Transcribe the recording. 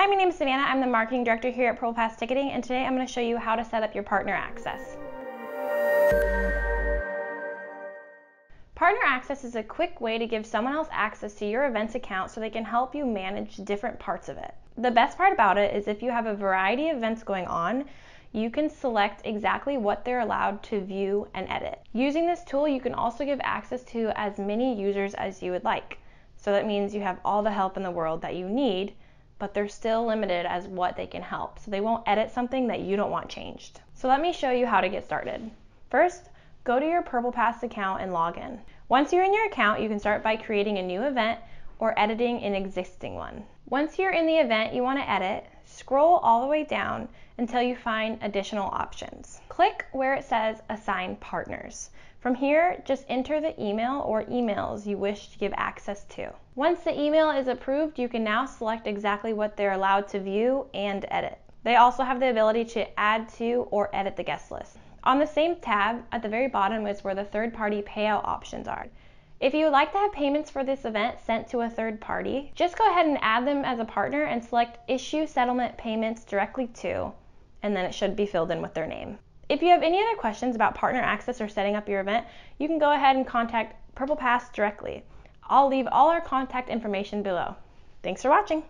Hi, my name is Savannah. I'm the marketing director here at Purplepass Ticketing, and today I'm going to show you how to set up your partner access. Partner access is a quick way to give someone else access to your events account so they can help you manage different parts of it. The best part about it is if you have a variety of events going on, you can select exactly what they're allowed to view and edit. Using this tool, you can also give access to as many users as you would like. So that means you have all the help in the world that you need, but they're still limited as what they can help. So they won't edit something that you don't want changed. So let me show you how to get started. First, go to your Purplepass account and log in. Once you're in your account, you can start by creating a new event or editing an existing one. Once you're in the event you want to edit, scroll all the way down until you find additional options. Click where it says Assign Partners. From here, just enter the email or emails you wish to give access to. Once the email is approved, you can now select exactly what they're allowed to view and edit. They also have the ability to add to or edit the guest list. On the same tab, at the very bottom is where the third-party payout options are. If you would like to have payments for this event sent to a third party, just go ahead and add them as a partner and select Issue Settlement Payments Directly to, and then it should be filled in with their name. If you have any other questions about partner access or setting up your event, you can go ahead and contact Purplepass directly. I'll leave all our contact information below. Thanks for watching.